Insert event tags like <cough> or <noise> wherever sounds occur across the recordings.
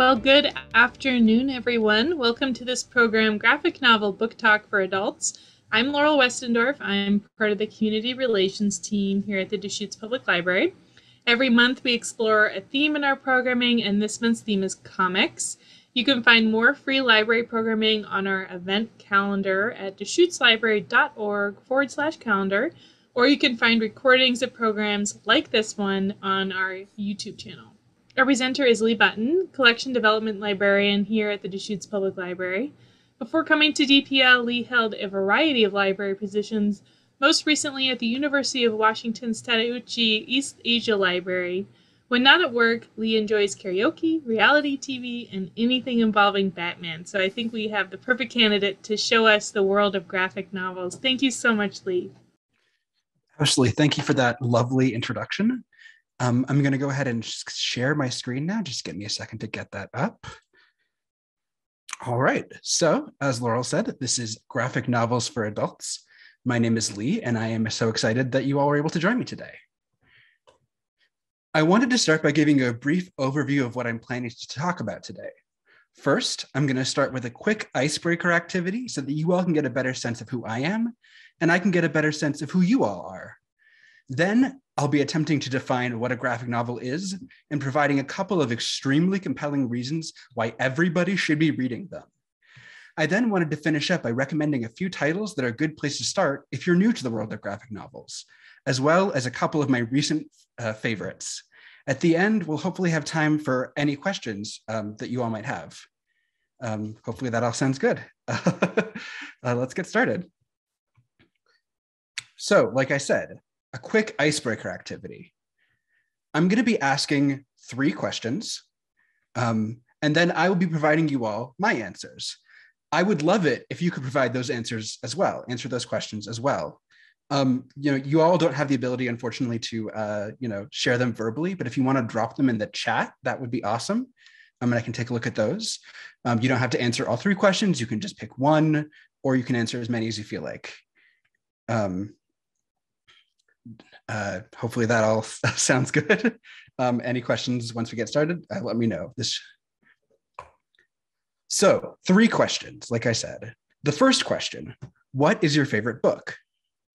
Well, good afternoon, everyone. Welcome to this program, Graphic Novel Book Talk for Adults. I'm Laurel Westendorf. I'm part of the Community Relations team here at the Deschutes Public Library. Every month, we explore a theme in our programming, and this month's theme is comics. You can find more free library programming on our event calendar at deschuteslibrary.org forward slash calendar, or you can find recordings of programs like this one on our YouTube channel. Our presenter is Le Button, Collection Development Librarian here at the Deschutes Public Library. Before coming to DPL, Le held a variety of library positions, most recently at the University of Washington's Tateuchi East Asia Library. When not at work, Le enjoys karaoke, reality TV, and anything involving Batman. So I think we have the perfect candidate to show us the world of graphic novels. Thank you so much, Le. Ashley, thank you for that lovely introduction. Um, I'm going to go ahead and share my screen now. Just give me a second to get that up. All right. So, as Laurel said, this is Graphic Novels for Adults. My name is Le, and I am so excited that you all were able to join me today. I wanted to start by giving you a brief overview of what I'm planning to talk about today. First, I'm going to start with a quick icebreaker activity so that you all can get a better sense of who I am, and I can get a better sense of who you all are. Then I'll be attempting to define what a graphic novel is and providing a couple of extremely compelling reasons why everybody should be reading them. I then wanted to finish up by recommending a few titles that are a good place to start if you're new to the world of graphic novels, as well as a couple of my recent uh, favorites. At the end, we'll hopefully have time for any questions um, that you all might have. Um, hopefully that all sounds good. <laughs> uh, let's get started. So, like I said, a quick icebreaker activity. I'm going to be asking three questions, um, and then I will be providing you all my answers. I would love it if you could provide those answers as well, answer those questions as well. Um, you know, you all don't have the ability, unfortunately, to uh, you know share them verbally, but if you want to drop them in the chat, that would be awesome. Um, and I can take a look at those. Um, you don't have to answer all three questions. You can just pick one, or you can answer as many as you feel like. Um, uh, hopefully that all <laughs> sounds good. Um, any questions once we get started, uh, let me know. This. So three questions, like I said. The first question, what is your favorite book?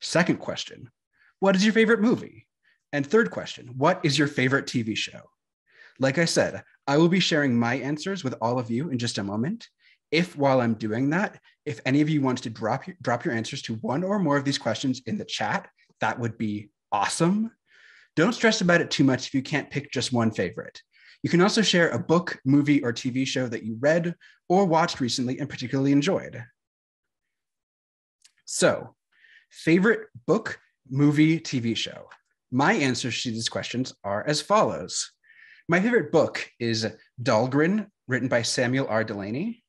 Second question, what is your favorite movie? And third question, what is your favorite TV show? Like I said, I will be sharing my answers with all of you in just a moment. If while I'm doing that, if any of you want to drop your, drop your answers to one or more of these questions in the chat, that would be awesome. Don't stress about it too much if you can't pick just one favorite. You can also share a book, movie, or TV show that you read or watched recently and particularly enjoyed. So, favorite book, movie, TV show? My answers to these questions are as follows. My favorite book is Dhalgren, written by Samuel R. Delany.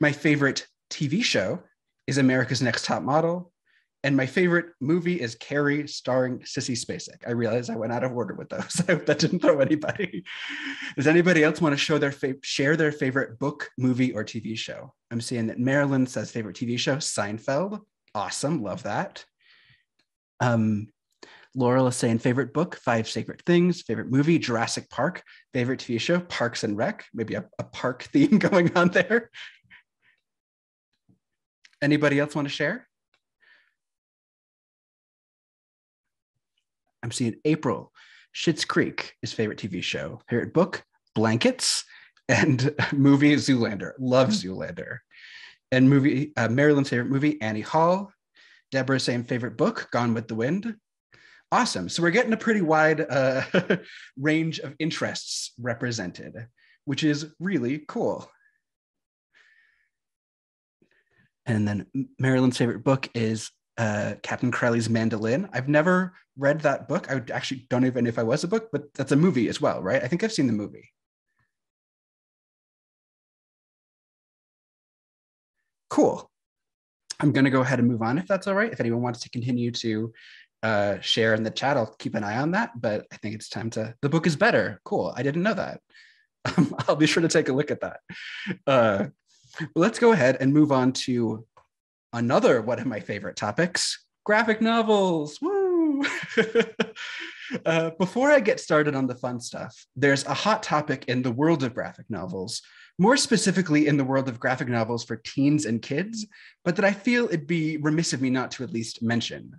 My favorite TV show is America's Next Top Model. And my favorite movie is Carrie, starring Sissy Spacek. I realize I went out of order with those. <laughs> I hope that didn't throw anybody. Does anybody else want to show their fa- share their favorite book, movie, or TV show? I'm seeing that Marilyn says favorite TV show, Seinfeld. Awesome, love that. Um, Laurel is saying favorite book, Five Sacred Things. Favorite movie, Jurassic Park. Favorite TV show, Parks and Rec. Maybe a, a park <laughs> theme going on there. Anybody else want to share? I'm seeing April. Schitt's Creek is favorite TV show. Favorite book, Blankets, and <laughs> movie Zoolander. Love Zoolander. And movie uh, Marilyn's favorite movie, Annie Hall. Deborah's same favorite book, Gone with the Wind. Awesome. So we're getting a pretty wide uh, <laughs> range of interests represented, which is really cool. And then Marilyn's favorite book is uh, Captain Corelli's Mandolin. I've never read that book. I actually don't even know if I was a book, but that's a movie as well, right? I think I've seen the movie. Cool. I'm going to go ahead and move on if that's all right. If anyone wants to continue to uh, share in the chat, I'll keep an eye on that. But I think it's time to. The book is better. Cool. I didn't know that. <laughs> I'll be sure to take a look at that. Uh, let's go ahead and move on to another one of my favorite topics graphic novels. Woo! <laughs> Uh, before I get started on the fun stuff, there's a hot topic in the world of graphic novels, more specifically in the world of graphic novels for teens and kids, but that I feel it'd be remiss of me not to at least mention.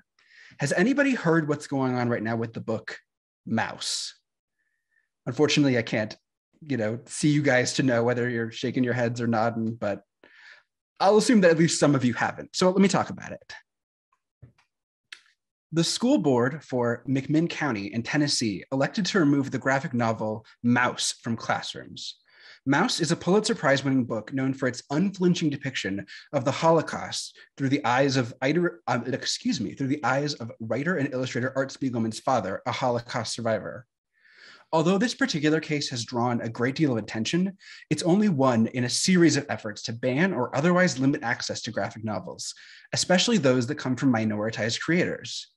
Has anybody heard what's going on right now with the book Maus? Unfortunately, I can't, you know, see you guys to know whether you're shaking your heads or nodding, but I'll assume that at least some of you haven't. So let me talk about it. The school board for McMinn County in Tennessee elected to remove the graphic novel Maus from classrooms. Maus is a Pulitzer Prize winning book known for its unflinching depiction of the Holocaust through the eyes of, um, excuse me, through the eyes of writer and illustrator Art Spiegelman's father, a Holocaust survivor. Although this particular case has drawn a great deal of attention, it's only one in a series of efforts to ban or otherwise limit access to graphic novels, especially those that come from minoritized creators.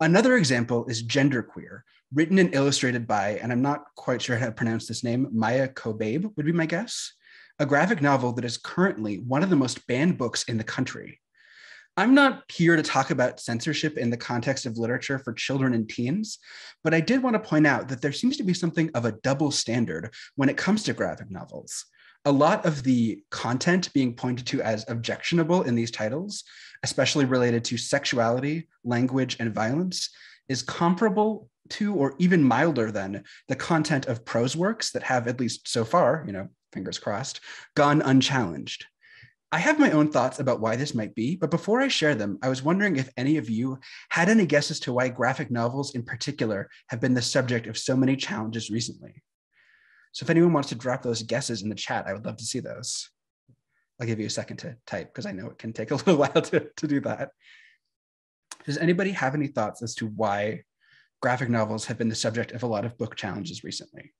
Another example is Genderqueer, written and illustrated by, and I'm not quite sure how to pronounce this name, Maia Kobabe would be my guess, a graphic novel that is currently one of the most banned books in the country. I'm not here to talk about censorship in the context of literature for children and teens, but I did want to point out that there seems to be something of a double standard when it comes to graphic novels. A lot of the content being pointed to as objectionable in these titles, especially related to sexuality, language, and violence, is comparable to or even milder than the content of prose works that have, at least so far, you know, fingers crossed, gone unchallenged. I have my own thoughts about why this might be, but before I share them, I was wondering if any of you had any guesses to why graphic novels in particular have been the subject of so many challenges recently. So if anyone wants to drop those guesses in the chat, I would love to see those. I'll give you a second to type because I know it can take a <laughs> little while to, to do that. Does anybody have any thoughts as to why graphic novels have been the subject of a lot of book challenges recently?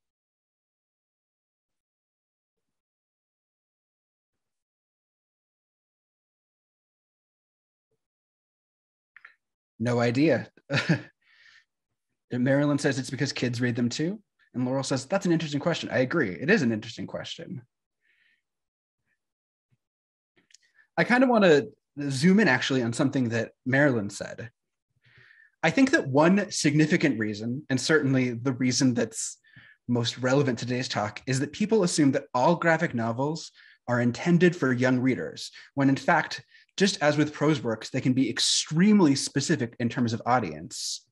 No idea. <laughs> Marilyn says it's because kids read them too. And Laurel says, that's an interesting question. I agree. It is an interesting question. I kind of want to zoom in actually on something that Marilyn said. I think that one significant reason, and certainly the reason that's most relevant to today's talk, is that people assume that all graphic novels are intended for young readers, when in fact, just as with prose works, they can be extremely specific in terms of audience.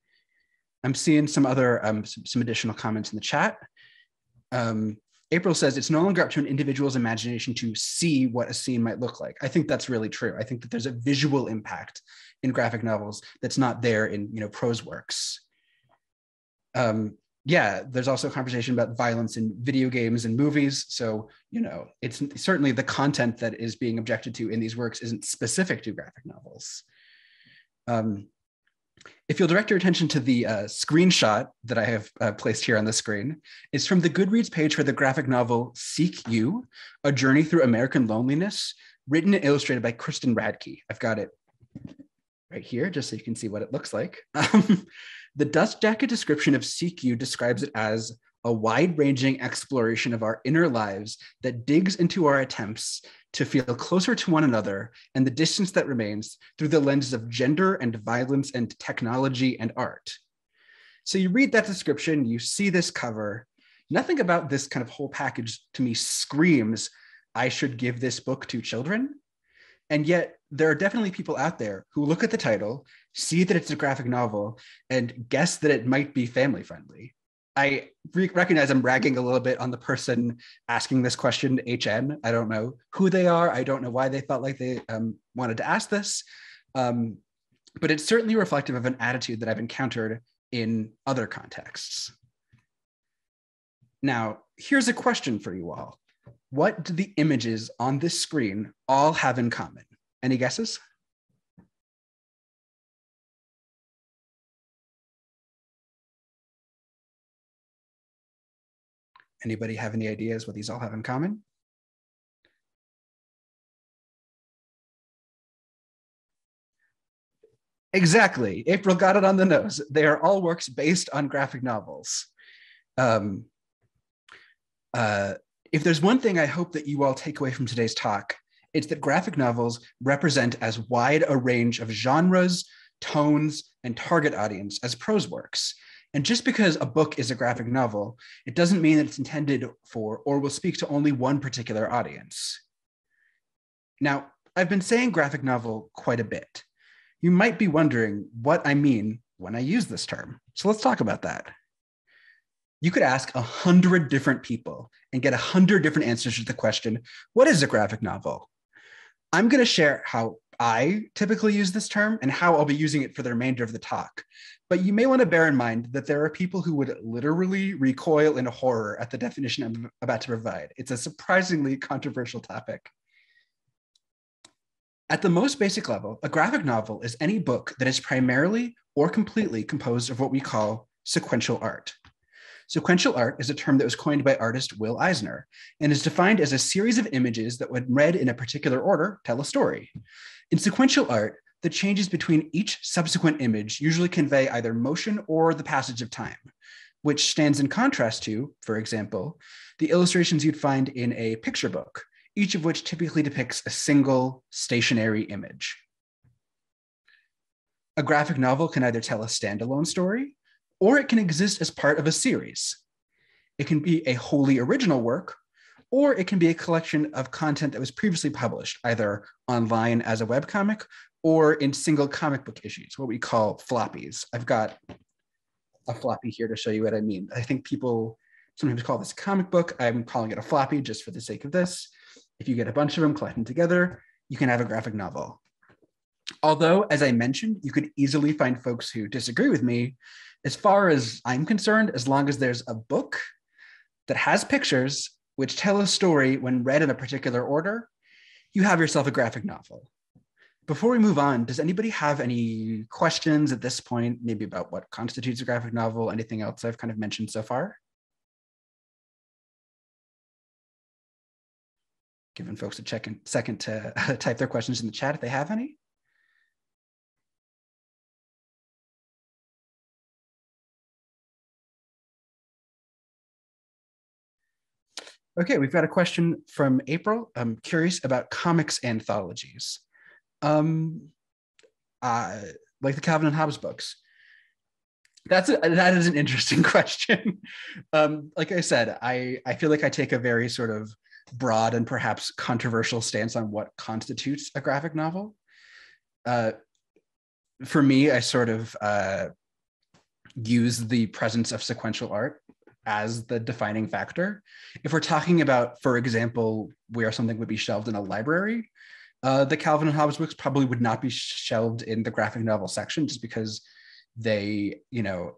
I'm seeing some other um, some, some, additional comments in the chat. Um, April says it's no longer up to an individual's imagination to see what a scene might look like. I think that's really true. I think that there's a visual impact in graphic novels that's not there in you know prose works. Um, yeah, there's also a conversation about violence in video games and movies. So, you know, it's certainly the content that is being objected to in these works isn't specific to graphic novels. Um, if you'll direct your attention to the uh, screenshot that I have uh, placed here on the screen, it's from the Goodreads page for the graphic novel Seek You, A Journey Through American Loneliness, written and illustrated by Kristen Radtke. I've got it right here, just so you can see what it looks like. <laughs> Um, the Dust Jacket description of You describes it as a wide ranging exploration of our inner lives that digs into our attempts to feel closer to one another and the distance that remains through the lenses of gender and violence and technology and art. So you read that description, you see this cover. Nothing about this kind of whole package to me screams, I should give this book to children. And yet, there are definitely people out there who look at the title, see that it's a graphic novel, and guess that it might be family friendly. I re- recognize I'm bragging a little bit on the person asking this question, HN. I don't know who they are. I don't know why they felt like they um, wanted to ask this. Um, but it's certainly reflective of an attitude that I've encountered in other contexts. Now, here's a question for you all. What do the images on this screen all have in common? Any guesses? Anybody have any ideas what these all have in common? Exactly. April got it on the nose. They are all works based on graphic novels. Um, uh, if there's one thing I hope that you all take away from today's talk, it's that graphic novels represent as wide a range of genres, tones, and target audience as prose works. And just because a book is a graphic novel, it doesn't mean that it's intended for or will speak to only one particular audience. Now, I've been saying graphic novel quite a bit. You might be wondering what I mean when I use this term. So let's talk about that. You could ask a hundred different people and get a hundred different answers to the question, what is a graphic novel? I'm going to share how I typically use this term and how I'll be using it for the remainder of the talk. But you may want to bear in mind that there are people who would literally recoil in horror at the definition I'm about to provide. It's a surprisingly controversial topic. At the most basic level, a graphic novel is any book that is primarily or completely composed of what we call sequential art. Sequential art is a term that was coined by artist Will Eisner and is defined as a series of images that, when read in a particular order, tell a story. In sequential art, the changes between each subsequent image usually convey either motion or the passage of time, which stands in contrast to, for example, the illustrations you'd find in a picture book, each of which typically depicts a single stationary image. A graphic novel can either tell a standalone story, or it can exist as part of a series. It can be a wholly original work, or it can be a collection of content that was previously published, either online as a webcomic or in single comic book issues, what we call floppies. I've got a floppy here to show you what I mean. I think people sometimes call this a comic book. I'm calling it a floppy just for the sake of this. If you get a bunch of them, collect them together, you can have a graphic novel. Although, as I mentioned, you could easily find folks who disagree with me. As far as I'm concerned, as long as there's a book that has pictures which tell a story when read in a particular order, you have yourself a graphic novel. Before we move on, does anybody have any questions at this point, maybe about what constitutes a graphic novel, anything else I've kind of mentioned so far? Giving folks a check in, second to <laughs> type their questions in the chat if they have any. Okay, we've got a question from April. I'm curious about comics anthologies. Um, uh, like the Calvin and Hobbes books. That's a, that is an interesting <laughs> question. um, like I said, I I feel like I take a very sort of broad and perhaps controversial stance on what constitutes a graphic novel. Uh, for me, I sort of uh, use the presence of sequential art as the defining factor. If we're talking about, for example, where something would be shelved in a library, uh, the Calvin and Hobbes books probably would not be shelved in the graphic novel section just because they, you know,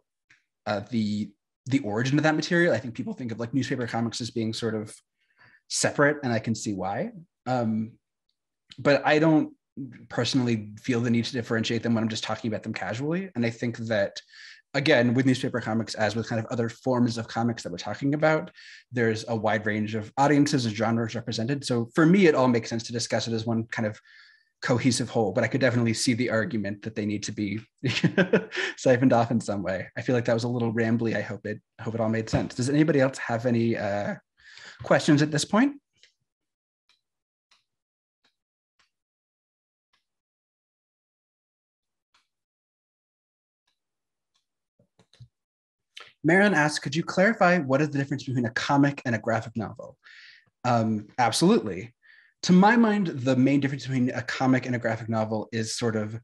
uh, the the origin of that material. I think people think of like newspaper comics as being sort of separate, and I can see why. Um, but I don't personally feel the need to differentiate them when I'm just talking about them casually. And I think that again with newspaper comics as with kind of other forms of comics that we're talking about there's a wide range of audiences and genres represented. So for me it all makes sense to discuss it as one kind of cohesive whole but i could definitely see the argument that they need to be <laughs> siphoned off in some way. I feel like that was a little rambly. I hope it hope it all made sense. Does anybody else have any uh, questions at this point Marilyn asks, could you clarify what is the difference between a comic and a graphic novel? Um, absolutely. To my mind, the main difference between a comic and a graphic novel is sort of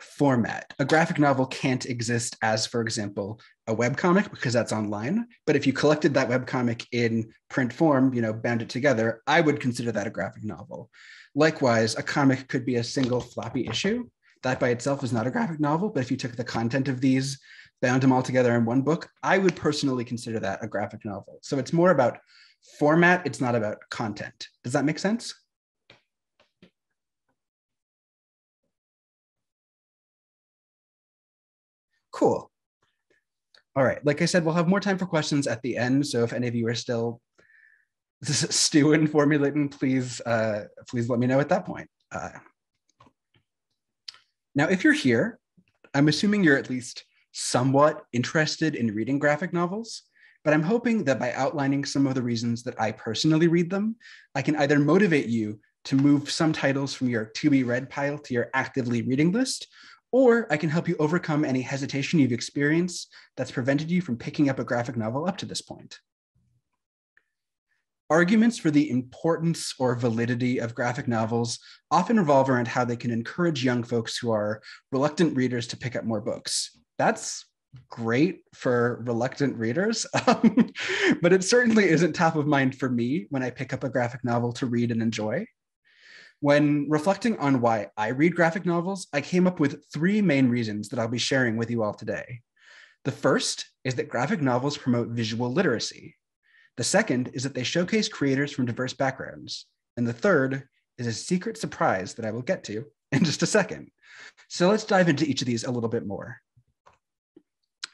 format. A graphic novel can't exist as, for example, a web comic because that's online. But if you collected that web comic in print form, you know, bound it together, I would consider that a graphic novel. Likewise, a comic could be a single floppy issue. That by itself is not a graphic novel, but if you took the content of these bound them all together in one book, I would personally consider that a graphic novel. So it's more about format, it's not about content. Does that make sense? Cool. All right. Like I said, we'll have more time for questions at the end. So if any of you are still <laughs> stewing, formulating, please, uh, please let me know at that point. Uh, now, if you're here, I'm assuming you're at least somewhat interested in reading graphic novels, but I'm hoping that by outlining some of the reasons that I personally read them, I can either motivate you to move some titles from your to be read pile to your actively reading list, or I can help you overcome any hesitation you've experienced that's prevented you from picking up a graphic novel up to this point. Arguments for the importance or validity of graphic novels often revolve around how they can encourage young folks who are reluctant readers to pick up more books. That's great for reluctant readers, <laughs> um, but it certainly isn't top of mind for me when I pick up a graphic novel to read and enjoy. When reflecting on why I read graphic novels, I came up with three main reasons that I'll be sharing with you all today. The first is that graphic novels promote visual literacy. The second is that they showcase creators from diverse backgrounds. And the third is a secret surprise that I will get to in just a second. So let's dive into each of these a little bit more.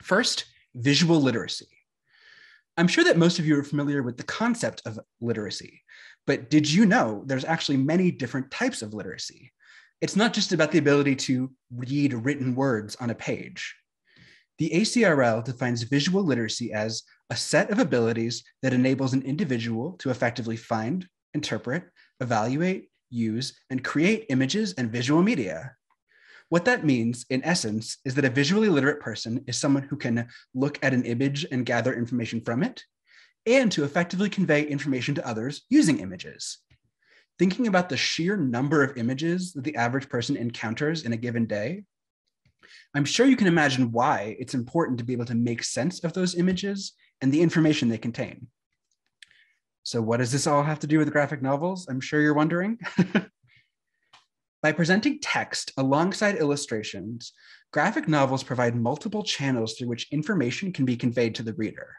First, visual literacy. I'm sure that most of you are familiar with the concept of literacy, but did you know there's actually many different types of literacy? It's not just about the ability to read written words on a page. The ACRL defines visual literacy as a set of abilities that enables an individual to effectively find, interpret, evaluate, use, and create images and visual media. What that means, in essence, is that a visually literate person is someone who can look at an image and gather information from it, and to effectively convey information to others using images. Thinking about the sheer number of images that the average person encounters in a given day I'm sure you can imagine why it's important to be able to make sense of those images and the information they contain. So, what does this all have to do with graphic novels? I'm sure you're wondering. <laughs> By presenting text alongside illustrations, graphic novels provide multiple channels through which information can be conveyed to the reader.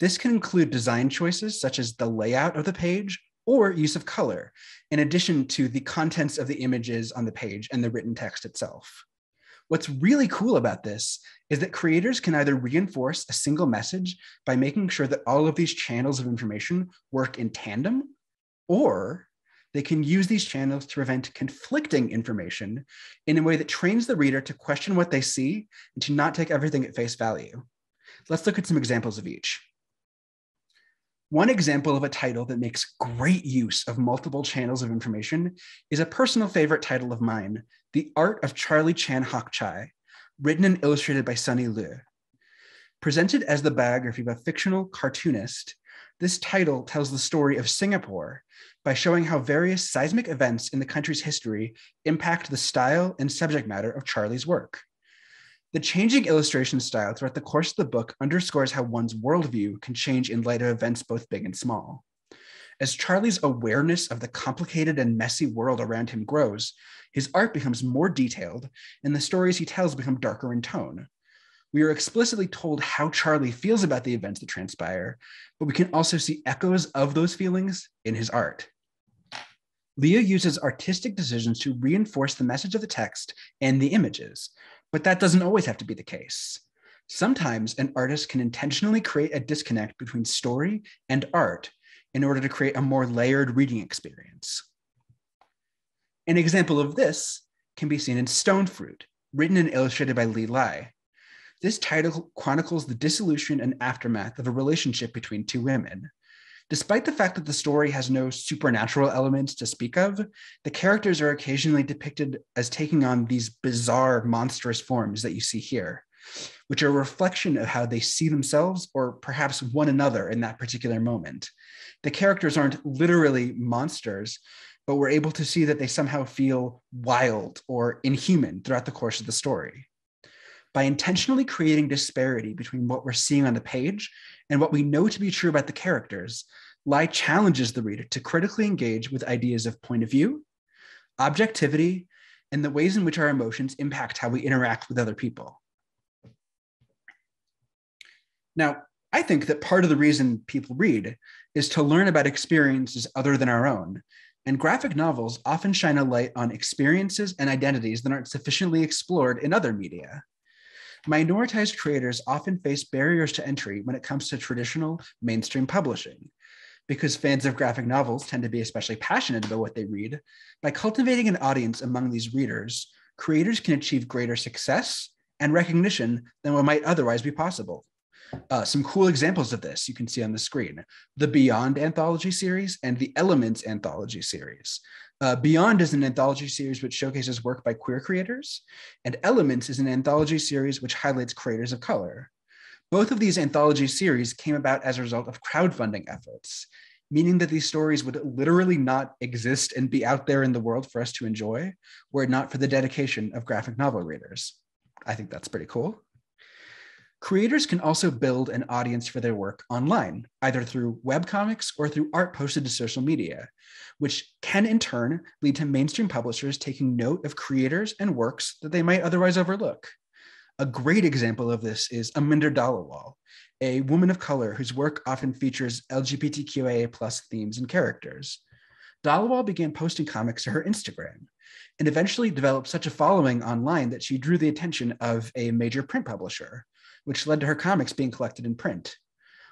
This can include design choices such as the layout of the page or use of color, in addition to the contents of the images on the page and the written text itself. What's really cool about this is that creators can either reinforce a single message by making sure that all of these channels of information work in tandem, or they can use these channels to prevent conflicting information in a way that trains the reader to question what they see and to not take everything at face value. Let's look at some examples of each. One example of a title that makes great use of multiple channels of information is a personal favorite title of mine, The Art of Charlie Chan Hock Chye, written and illustrated by Sonny Liew. Presented as the biography of a fictional cartoonist, this title tells the story of Singapore by showing how various seismic events in the country's history impact the style and subject matter of Charlie's work. The changing illustration style throughout the course of the book underscores how one's worldview can change in light of events both big and small. As Charlie's awareness of the complicated and messy world around him grows, his art becomes more detailed and the stories he tells become darker in tone. We are explicitly told how Charlie feels about the events that transpire, but we can also see echoes of those feelings in his art. Liew uses artistic decisions to reinforce the message of the text and the images, but that doesn't always have to be the case. Sometimes an artist can intentionally create a disconnect between story and art in order to create a more layered reading experience. An example of this can be seen in Stone Fruit, written and illustrated by Lee Lai. This title chronicles the dissolution and aftermath of a relationship between two women. Despite the fact that the story has no supernatural elements to speak of, the characters are occasionally depicted as taking on these bizarre, monstrous forms that you see here, which are a reflection of how they see themselves or perhaps one another in that particular moment. The characters aren't literally monsters, but we're able to see that they somehow feel wild or inhuman throughout the course of the story by intentionally creating disparity between what we're seeing on the page and what we know to be true about the characters, Lai challenges the reader to critically engage with ideas of point of view, objectivity, and the ways in which our emotions impact how we interact with other people. Now, I think that part of the reason people read is to learn about experiences other than our own. And graphic novels often shine a light on experiences and identities that aren't sufficiently explored in other media. Minoritized creators often face barriers to entry when it comes to traditional mainstream publishing. Because fans of graphic novels tend to be especially passionate about what they read, by cultivating an audience among these readers, creators can achieve greater success and recognition than what might otherwise be possible. Uh, some cool examples of this you can see on the screen the Beyond anthology series and the Elements anthology series. Uh, Beyond is an anthology series which showcases work by queer creators, and Elements is an anthology series which highlights creators of color. Both of these anthology series came about as a result of crowdfunding efforts, meaning that these stories would literally not exist and be out there in the world for us to enjoy were it not for the dedication of graphic novel readers. I think that's pretty cool. Creators can also build an audience for their work online, either through webcomics or through art posted to social media, which can in turn lead to mainstream publishers taking note of creators and works that they might otherwise overlook. A great example of this is Aminder Dhaliwal, a woman of color whose work often features LGBTQIA plus themes and characters. Dhaliwal began posting comics to her Instagram and eventually developed such a following online that she drew the attention of a major print publisher which led to her comics being collected in print.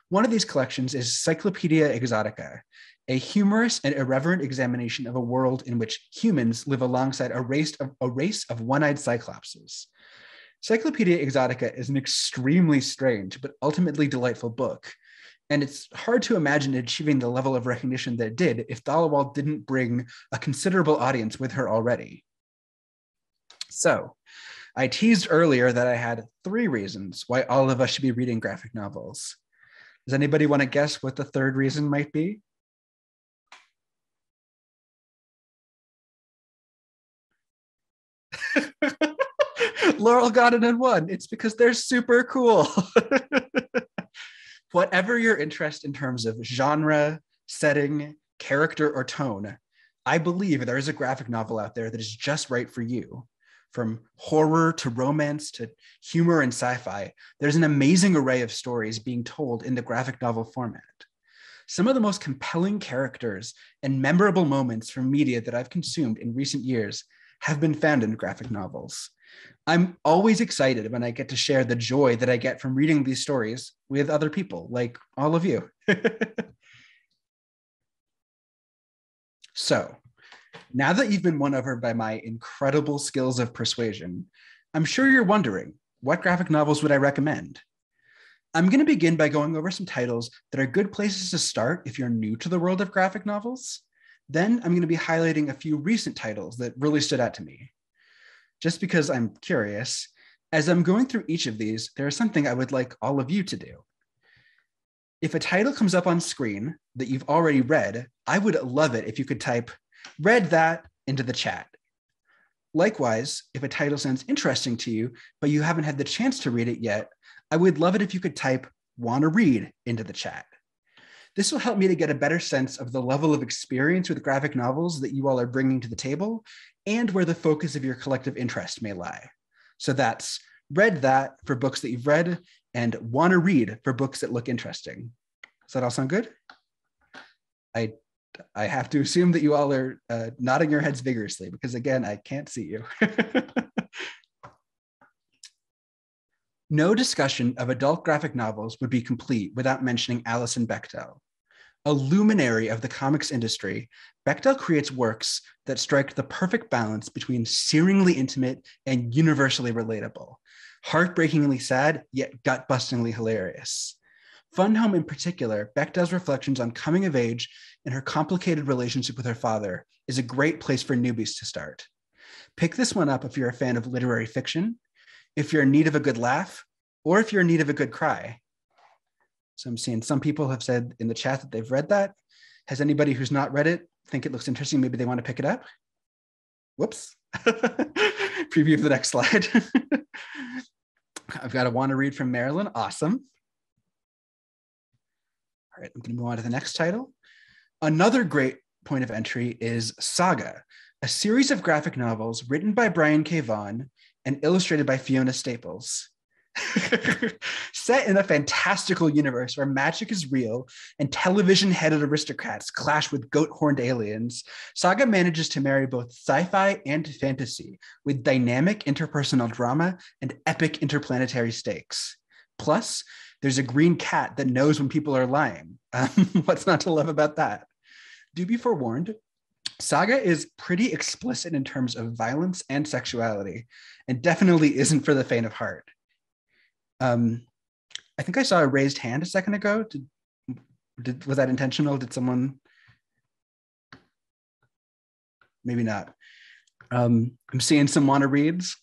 One of these collections is Cyclopedia Exotica, a humorous and irreverent examination of a world in which humans live alongside a race of, a race of one-eyed cyclopses. Cyclopedia Exotica is an extremely strange but ultimately delightful book, and it's hard to imagine achieving the level of recognition that it did if Dhaliwal didn't bring a considerable audience with her already. So, I teased earlier that I had three reasons why all of us should be reading graphic novels. Does anybody want to guess what the third reason might be? <laughs> Laurel got it in one. It's because they're super cool. <laughs> Whatever your interest in terms of genre, setting, character, or tone, I believe there is a graphic novel out there that is just right for you from horror to romance to humor and sci fi, there's an amazing array of stories being told in the graphic novel format. Some of the most compelling characters and memorable moments from media that I've consumed in recent years have been found in graphic novels. I'm always excited when I get to share the joy that I get from reading these stories with other people, like all of you. <laughs> so, now that you've been won over by my incredible skills of persuasion, I'm sure you're wondering what graphic novels would I recommend? I'm going to begin by going over some titles that are good places to start if you're new to the world of graphic novels. Then I'm going to be highlighting a few recent titles that really stood out to me. Just because I'm curious, as I'm going through each of these, there is something I would like all of you to do. If a title comes up on screen that you've already read, I would love it if you could type read that into the chat. Likewise, if a title sounds interesting to you, but you haven't had the chance to read it yet, I would love it if you could type want to read into the chat. This will help me to get a better sense of the level of experience with graphic novels that you all are bringing to the table and where the focus of your collective interest may lie. So that's read that for books that you've read and want to read for books that look interesting. Does that all sound good? I I have to assume that you all are uh, nodding your heads vigorously because, again, I can't see you. <laughs> no discussion of adult graphic novels would be complete without mentioning Alison Bechdel. A luminary of the comics industry, Bechdel creates works that strike the perfect balance between searingly intimate and universally relatable, heartbreakingly sad, yet gut bustingly hilarious. Fun Home in particular, Bechdel's reflections on coming of age and her complicated relationship with her father is a great place for newbies to start. Pick this one up if you're a fan of literary fiction, if you're in need of a good laugh, or if you're in need of a good cry. So I'm seeing some people have said in the chat that they've read that. Has anybody who's not read it think it looks interesting? Maybe they want to pick it up? Whoops. <laughs> Preview of the next slide. <laughs> I've got a want to read from Marilyn. Awesome. Right, I'm going to move on to the next title. Another great point of entry is Saga, a series of graphic novels written by Brian K. Vaughan and illustrated by Fiona Staples. <laughs> Set in a fantastical universe where magic is real and television headed aristocrats clash with goat horned aliens, Saga manages to marry both sci fi and fantasy with dynamic interpersonal drama and epic interplanetary stakes. Plus, there's a green cat that knows when people are lying. <laughs> Um, what's not to love about that? Do be forewarned. Saga is pretty explicit in terms of violence and sexuality, and definitely isn't for the faint of heart. Um, I think I saw a raised hand a second ago. Did, did was that intentional? Did someone? maybe not. Um, I'm seeing some wanna reads.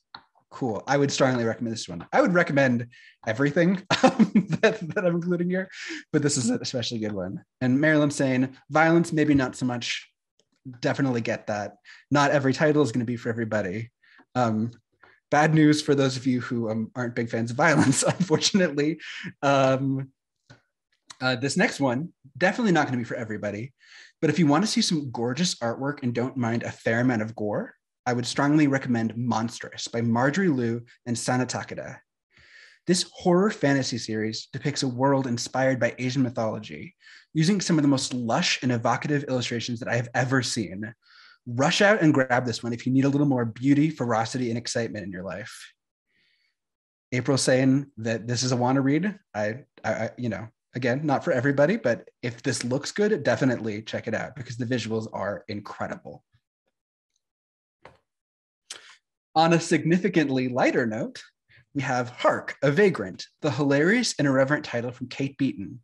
Cool. I would strongly recommend this one. I would recommend everything <laughs> um, that, that I'm including here, but this is an especially good one. And Marilyn saying violence, maybe not so much. Definitely get that. Not every title is going to be for everybody. Um, bad news for those of you who um, aren't big fans of violence, <laughs> unfortunately. Um, uh, this next one, definitely not going to be for everybody. But if you want to see some gorgeous artwork and don't mind a fair amount of gore, I would strongly recommend Monstress by Marjorie Liu and Sana Takeda. This horror fantasy series depicts a world inspired by Asian mythology, using some of the most lush and evocative illustrations that I have ever seen. Rush out and grab this one if you need a little more beauty, ferocity, and excitement in your life. April saying that this is a want to read. I, I, you know, again, not for everybody, but if this looks good, definitely check it out because the visuals are incredible. On a significantly lighter note, we have Hark, a Vagrant, the hilarious and irreverent title from Kate Beaton.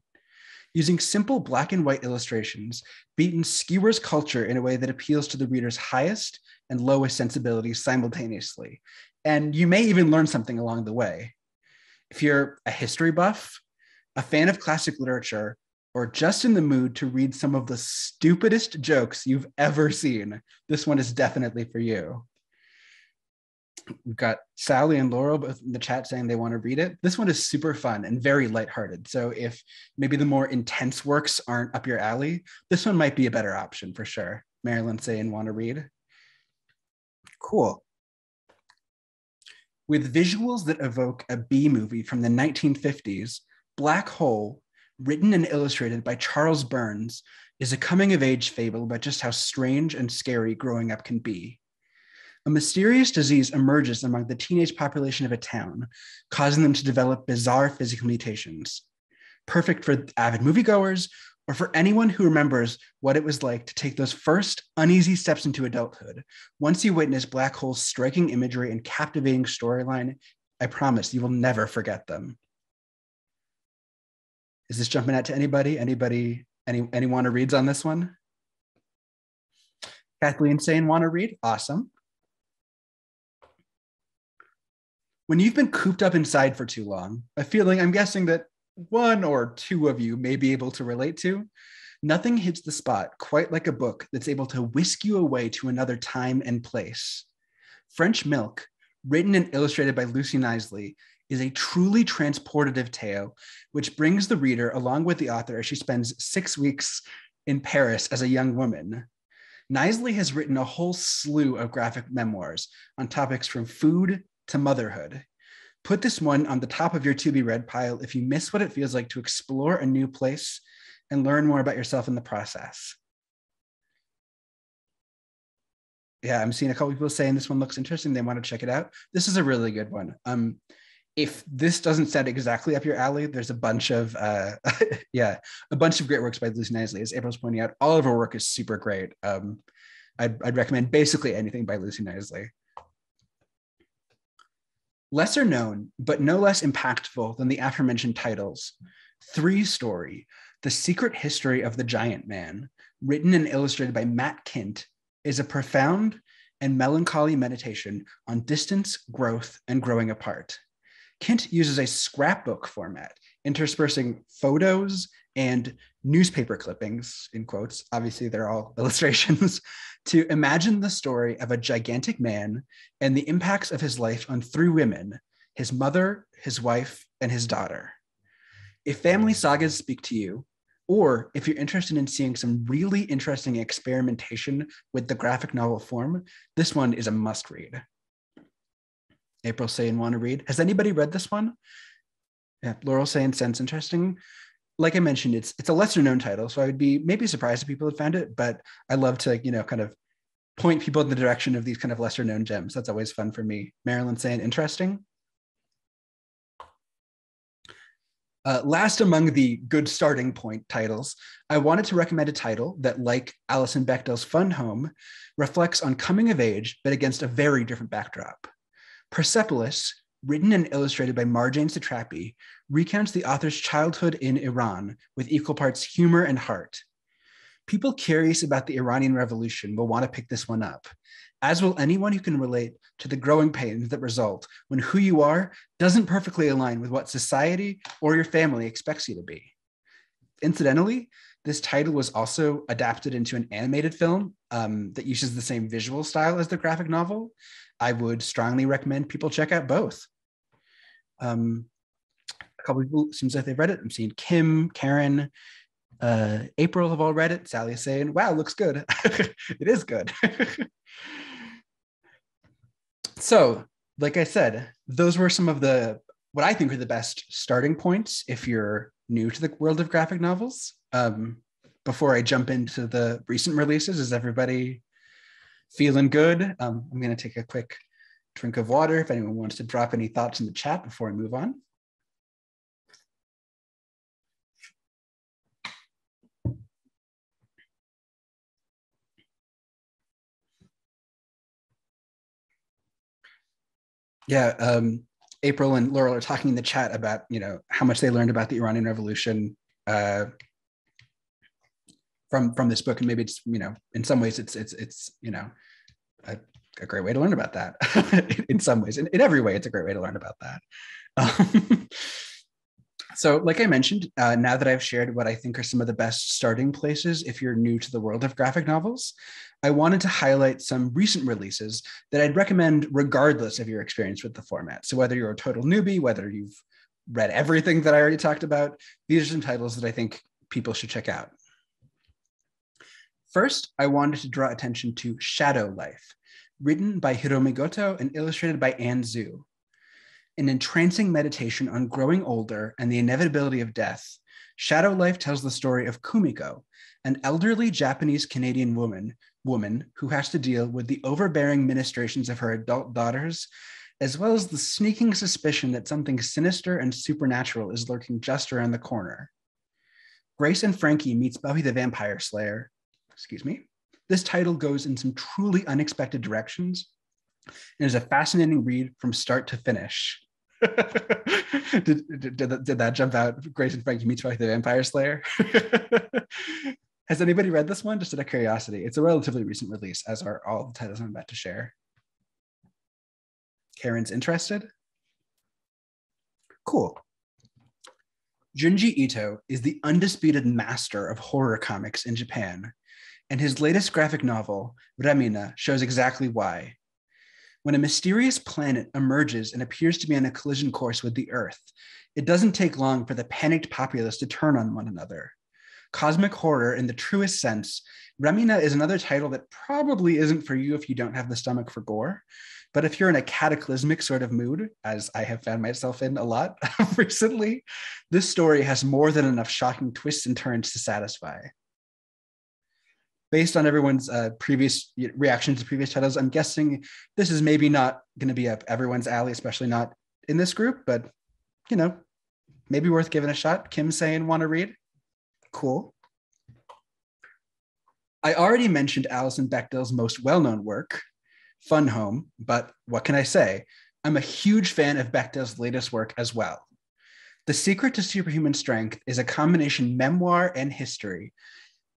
Using simple black and white illustrations, Beaton skewers culture in a way that appeals to the reader's highest and lowest sensibilities simultaneously. And you may even learn something along the way. If you're a history buff, a fan of classic literature, or just in the mood to read some of the stupidest jokes you've ever seen, this one is definitely for you. We've got Sally and Laurel both in the chat saying they want to read it. This one is super fun and very lighthearted. So if maybe the more intense works aren't up your alley, this one might be a better option for sure. Marilyn saying want to read. Cool. With visuals that evoke a B movie from the 1950s, Black Hole, written and illustrated by Charles Burns, is a coming of age fable about just how strange and scary growing up can be a mysterious disease emerges among the teenage population of a town, causing them to develop bizarre physical mutations. Perfect for avid moviegoers or for anyone who remembers what it was like to take those first uneasy steps into adulthood. Once you witness Black Hole's striking imagery and captivating storyline, I promise you will never forget them. Is this jumping out to anybody? Anybody? Any anyone who reads on this one? Kathleen saying want to read? Awesome. When you've been cooped up inside for too long, a feeling I'm guessing that one or two of you may be able to relate to, nothing hits the spot quite like a book that's able to whisk you away to another time and place. French Milk, written and illustrated by Lucy Knisley, is a truly transportative tale which brings the reader along with the author as she spends six weeks in Paris as a young woman. Knisley has written a whole slew of graphic memoirs on topics from food to motherhood. Put this one on the top of your to be read pile if you miss what it feels like to explore a new place and learn more about yourself in the process. Yeah, I'm seeing a couple people saying this one looks interesting. They want to check it out. This is a really good one. Um, if this doesn't sound exactly up your alley, there's a bunch of uh, <laughs> yeah, a bunch of great works by Lucy Knisley. As April's pointing out, all of her work is super great. Um, I'd, I'd recommend basically anything by Lucy Knisley. Lesser known, but no less impactful than the aforementioned titles, Three Story, The Secret History of the Giant Man, written and illustrated by Matt Kindt, is a profound and melancholy meditation on distance, growth, and growing apart. Kindt uses a scrapbook format, interspersing photos and newspaper clippings, in quotes, obviously they're all <laughs> illustrations, to imagine the story of a gigantic man and the impacts of his life on three women his mother, his wife, and his daughter. If family sagas speak to you, or if you're interested in seeing some really interesting experimentation with the graphic novel form, this one is a must read. April saying want to read. Has anybody read this one? Yeah, Laurel saying sounds interesting like I mentioned, it's it's a lesser known title, so I would be maybe surprised if people had found it. But I love to you know kind of point people in the direction of these kind of lesser known gems. That's always fun for me. Marilyn saying interesting. Uh, last among the good starting point titles, I wanted to recommend a title that, like Alison Bechdel's Fun Home, reflects on coming of age, but against a very different backdrop. Persepolis written and illustrated by Marjane Satrapi, recounts the author's childhood in Iran with equal parts humor and heart. People curious about the Iranian Revolution will want to pick this one up, as will anyone who can relate to the growing pains that result when who you are doesn't perfectly align with what society or your family expects you to be. Incidentally, this title was also adapted into an animated film um, that uses the same visual style as the graphic novel. I would strongly recommend people check out both. Um, a couple people seems like they've read it. I'm seeing Kim, Karen, uh, April have all read it. Sally is saying, "Wow, looks good." <laughs> it is good. <laughs> so, like I said, those were some of the what I think are the best starting points if you're new to the world of graphic novels. Um, before I jump into the recent releases, is everybody feeling good? Um, I'm going to take a quick drink of water if anyone wants to drop any thoughts in the chat before I move on. Yeah um, april and laurel are talking in the chat about you know how much they learned about the iranian revolution uh, from from this book. And maybe it's you know in some ways it's it's it's you know a, a great way to learn about that. <laughs> In some ways in, in every way it's a great way to learn about that. <laughs> Um, so like i mentioned uh, now that i've shared what i think are some of the best starting places if you're new to the world of graphic novels I wanted to highlight some recent releases that I'd recommend regardless of your experience with the format. So whether you're a total newbie, whether you've read everything that I already talked about, these are some titles that I think people should check out. First, I wanted to draw attention to Shadow Life, written by Hiromi Goto and illustrated by Ann Xu. An entrancing meditation on growing older and the inevitability of death, Shadow Life tells the story of Kumiko, an elderly Japanese Canadian woman woman who has to deal with the overbearing ministrations of her adult daughters, as well as the sneaking suspicion that something sinister and supernatural is lurking just around the corner. Grace and Frankie meets Buffy the Vampire Slayer. Excuse me. This title goes in some truly unexpected directions and is a fascinating read from start to finish. <laughs> did, did, did, did, that jump out? Grace and Frankie meets Buffy the Vampire Slayer. <laughs> Has anybody read this one? Just out of curiosity. It's a relatively recent release, as are all the titles I'm about to share. Karen's interested? Cool. Junji Ito is the undisputed master of horror comics in Japan, and his latest graphic novel, Remina, shows exactly why. When a mysterious planet emerges and appears to be on a collision course with the Earth, it doesn't take long for the panicked populace to turn on one another cosmic horror in the truest sense. Remina is another title that probably isn't for you if you don't have the stomach for gore. But if you're in a cataclysmic sort of mood, as I have found myself in a lot <laughs> recently, this story has more than enough shocking twists and turns to satisfy. Based on everyone's uh, previous reactions to previous titles, I'm guessing this is maybe not going to be up everyone's alley, especially not in this group, but you know, maybe worth giving a shot. Kim saying, want to read? Cool. I already mentioned Alison Bechdel's most well known work, Fun Home, but what can I say? I'm a huge fan of Bechdel's latest work as well. The Secret to Superhuman Strength is a combination memoir and history,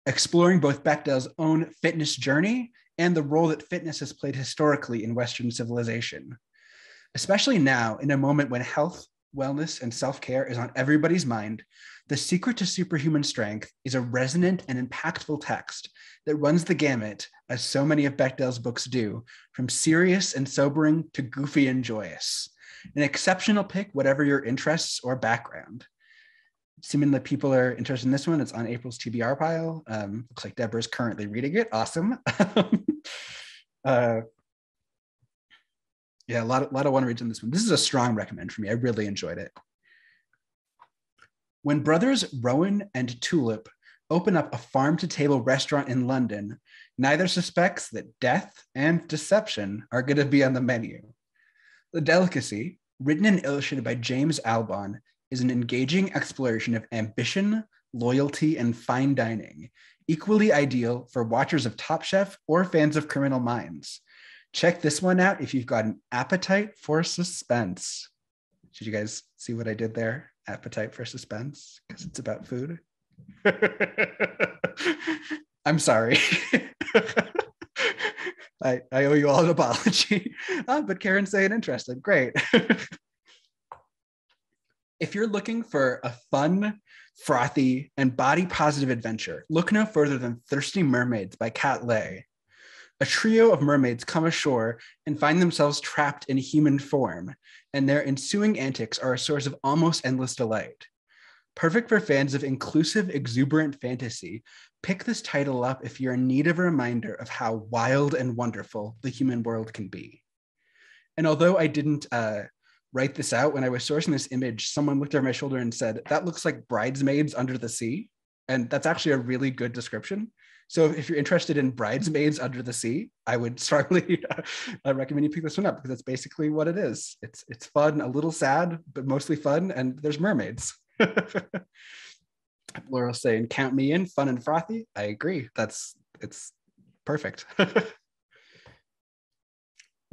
exploring both Bechdel's own fitness journey and the role that fitness has played historically in Western civilization. Especially now, in a moment when health, wellness, and self care is on everybody's mind, the Secret to Superhuman Strength is a resonant and impactful text that runs the gamut, as so many of Bechdel's books do, from serious and sobering to goofy and joyous. An exceptional pick, whatever your interests or background. Seemingly, people are interested in this one. It's on April's TBR pile. Um, looks like Deborah's currently reading it. Awesome. <laughs> uh, yeah, a lot of, lot of one reads in this one. This is a strong recommend for me. I really enjoyed it. When brothers Rowan and Tulip open up a farm to table restaurant in London, neither suspects that death and deception are going to be on the menu. The Delicacy, written and illustrated by James Albon, is an engaging exploration of ambition, loyalty, and fine dining, equally ideal for watchers of Top Chef or fans of Criminal Minds. Check this one out if you've got an appetite for suspense. Did you guys see what I did there? appetite for suspense because it's about food. <laughs> I'm sorry. <laughs> I, I owe you all an apology. Uh, <laughs> but Karen's saying interested. Great. If you're looking for a fun, frothy, and body positive adventure, look no further than Thirsty Mermaids by Kat Leyh. A trio of mermaids come ashore and find themselves trapped in human form, and their ensuing antics are a source of almost endless delight. Perfect for fans of inclusive, exuberant fantasy, pick this title up if you're in need of a reminder of how wild and wonderful the human world can be. And although I didn't uh, write this out, when I was sourcing this image, someone looked over my shoulder and said, That looks like Bridesmaids Under the Sea. And that's actually a really good description. So if you're interested in Bridesmaids Under the Sea, I would <laughs> strongly uh, recommend you pick this one up because that's basically what it is. It's it's fun, a little sad, but mostly fun, and there's mermaids. <laughs> Laurel saying, "Count me in, fun and frothy." I agree. That's it's perfect. <laughs>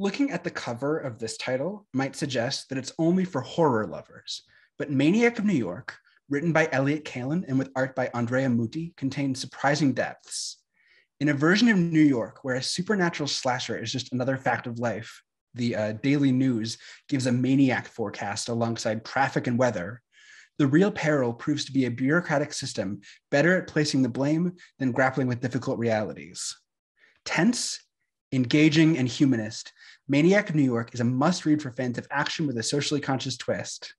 Looking at the cover of this title might suggest that it's only for horror lovers, but Maniac of New York, written by Elliot Kalan and with art by Andrea Mutti, contains surprising depths. In a version of New York where a supernatural slasher is just another fact of life, the uh, Daily News gives a maniac forecast alongside traffic and weather. The real peril proves to be a bureaucratic system better at placing the blame than grappling with difficult realities. Tense, engaging, and humanist, Maniac of New York is a must read for fans of action with a socially conscious twist.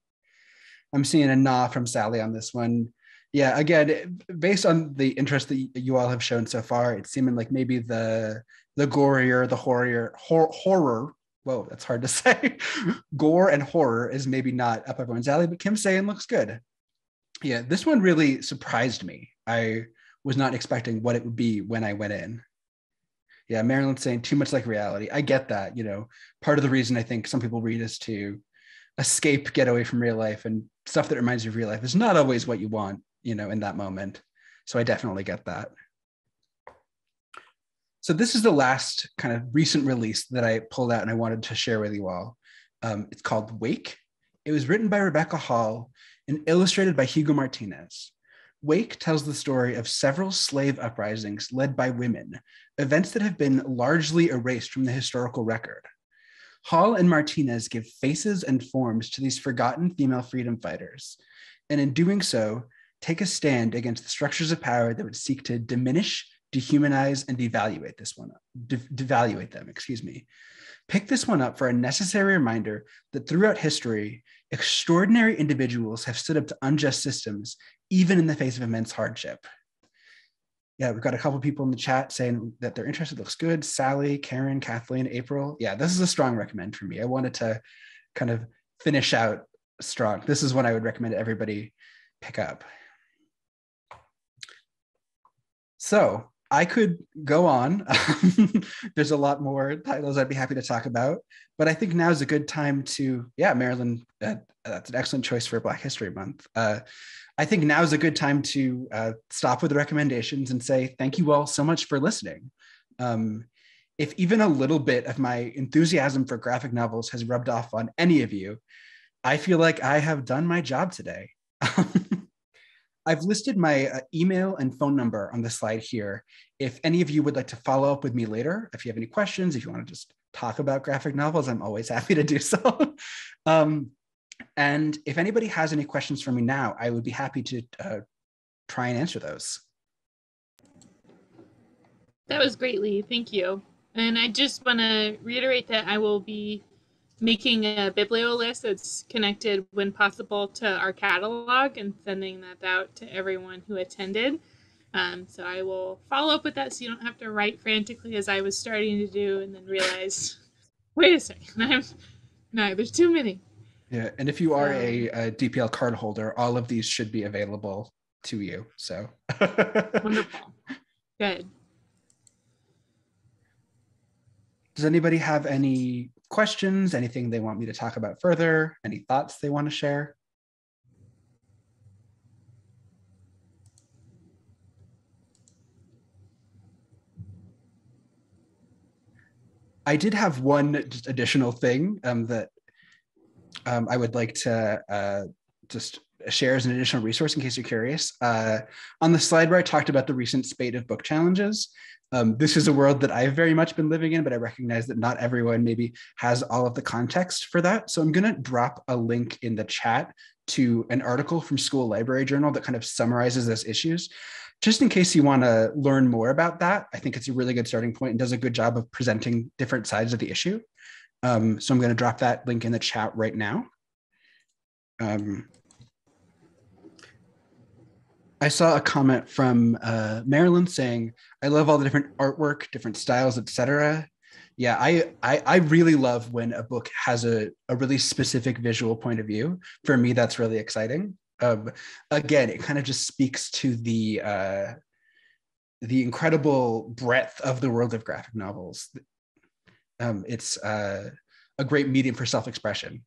I'm seeing a nah from Sally on this one. Yeah, again, based on the interest that you all have shown so far, it's seeming like maybe the the gorier, the horror, hor- horror. Whoa, that's hard to <laughs> say. Gore and horror is maybe not up everyone's alley, but Kim saying looks good. Yeah, this one really surprised me. I was not expecting what it would be when I went in yeah, Marilyn's saying too much like reality. I get that. You know, part of the reason I think some people read is to escape, get away from real life, and stuff that reminds you of real life is not always what you want, you know, in that moment. So I definitely get that. So this is the last kind of recent release that I pulled out and I wanted to share with you all. Um, it's called Wake. It was written by Rebecca Hall and illustrated by Hugo Martinez. Wake tells the story of several slave uprisings led by women, events that have been largely erased from the historical record. Hall and Martinez give faces and forms to these forgotten female freedom fighters, and in doing so, take a stand against the structures of power that would seek to diminish, dehumanize, and devaluate this one, de- devaluate them, excuse me. Pick this one up for a necessary reminder that throughout history, extraordinary individuals have stood up to unjust systems, even in the face of immense hardship. Yeah, we've got a couple people in the chat saying that they're interested. Looks good. Sally, Karen, Kathleen, April. Yeah, this is a strong recommend for me. I wanted to kind of finish out strong. This is one I would recommend everybody pick up. So I could go on. <laughs> There's a lot more titles I'd be happy to talk about, but I think now is a good time to, yeah, Marilyn, uh, that's an excellent choice for Black History Month. Uh, I think now is a good time to uh, stop with the recommendations and say thank you all so much for listening. Um, if even a little bit of my enthusiasm for graphic novels has rubbed off on any of you, I feel like I have done my job today. <laughs> I've listed my uh, email and phone number on the slide here. If any of you would like to follow up with me later, if you have any questions, if you want to just talk about graphic novels, I'm always <laughs> happy to do so. um, and if anybody has any questions for me now, I would be happy to uh, try and answer those. That was great, Le. Thank you. And I just want to reiterate that I will be making a biblio list that's connected when possible to our catalog and sending that out to everyone who attended. Um, so I will follow up with that so you don't have to write frantically as I was starting to do and then realize, <laughs> wait a second, <laughs> I'm no, there's too many. Yeah, and if you are um, a, a, DPL card holder, all of these should be available to you. So <laughs> wonderful, good. Does anybody have any questions, anything they want me to talk about further, any thoughts they want to share? I did have one additional thing um, that um, I would like to uh, just share as an additional resource in case you're curious. Uh, on the slide where I talked about the recent spate of book challenges, um, this is a world that I've very much been living in, but I recognize that not everyone maybe has all of the context for that. So I'm going to drop a link in the chat to an article from School Library Journal that kind of summarizes those issues. Just in case you want to learn more about that, I think it's a really good starting point and does a good job of presenting different sides of the issue. Um, so I'm going to drop that link in the chat right now. Um, I saw a comment from uh, Marilyn saying, "I love all the different artwork, different styles, etc." Yeah, I, I, I really love when a book has a a really specific visual point of view. For me, that's really exciting. Um, again, it kind of just speaks to the uh, the incredible breadth of the world of graphic novels. Um, it's uh, a great medium for self expression.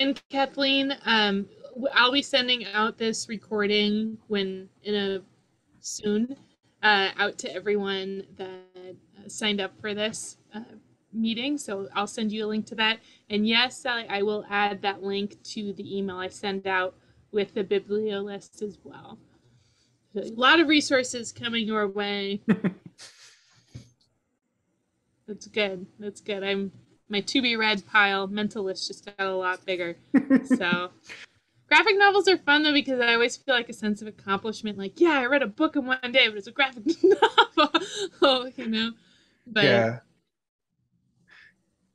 And Kathleen, um, I'll be sending out this recording when in a soon uh, out to everyone that uh, signed up for this uh, meeting. So I'll send you a link to that. And yes, I, I will add that link to the email I send out with the biblio list as well. a lot of resources coming your way. <laughs> That's good. That's good. I'm my to be read pile mental list just got a lot bigger. <laughs> so graphic novels are fun though because I always feel like a sense of accomplishment. Like, yeah, I read a book in one day, but it's a graphic <laughs> novel. <laughs> oh, you know. But yeah.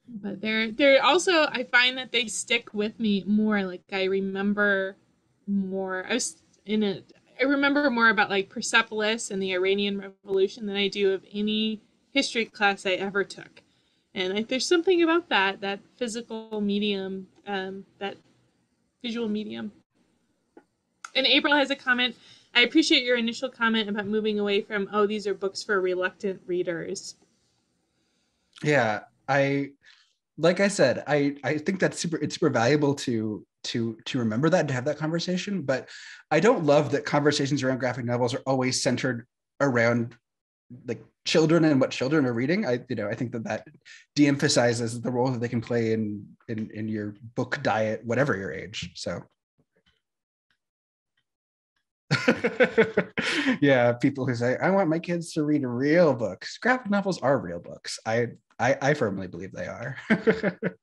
But they're they're also I find that they stick with me more. Like I remember more. I was in a I remember more about like Persepolis and the Iranian Revolution than I do of any history class I ever took. And I, there's something about that, that physical medium, um, that visual medium. And April has a comment. I appreciate your initial comment about moving away from, oh, these are books for reluctant readers. Yeah, I like I said, I I think that's super it's super valuable to to to remember that and to have that conversation. But I don't love that conversations around graphic novels are always centered around like children and what children are reading i you know i think that that de-emphasizes the role that they can play in in, in your book diet whatever your age so <laughs> yeah people who say i want my kids to read real books graphic novels are real books i i, I firmly believe they are <laughs>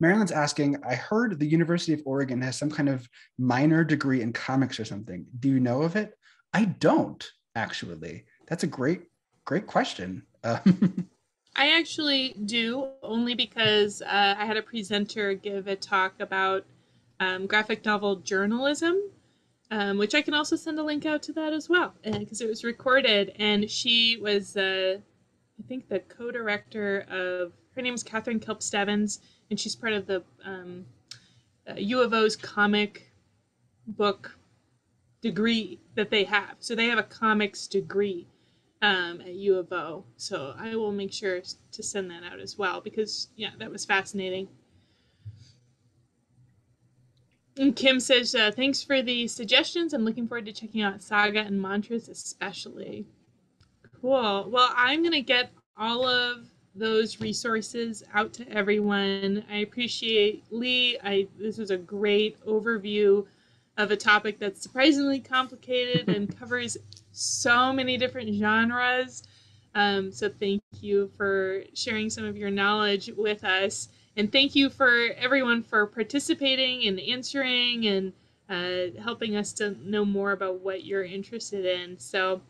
Marilyn's asking, I heard the University of Oregon has some kind of minor degree in comics or something. Do you know of it? I don't actually. That's a great, great question. Um, <laughs> I actually do, only because uh, I had a presenter give a talk about um, graphic novel journalism, um, which I can also send a link out to that as well, because it was recorded. And she was, uh, I think, the co director of, her name is Catherine Kelp Stebbins, and she's part of the um, uh, U of O's comic book degree that they have. So they have a comics degree um, at U of O. So I will make sure to send that out as well because, yeah, that was fascinating. And Kim says, uh, thanks for the suggestions. I'm looking forward to checking out Saga and Monstress, especially. Cool. Well, I'm going to get all of those resources out to everyone. I appreciate Le. I this was a great overview of a topic that's surprisingly complicated and <laughs> covers so many different genres. Um, so thank you for sharing some of your knowledge with us. And thank you for everyone for participating and answering and uh, helping us to know more about what you're interested in. So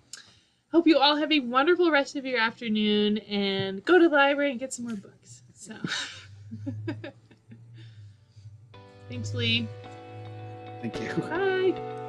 hope you all have a wonderful rest of your afternoon and go to the library and get some more books. So <laughs> thanks, Le. Thank you. Bye.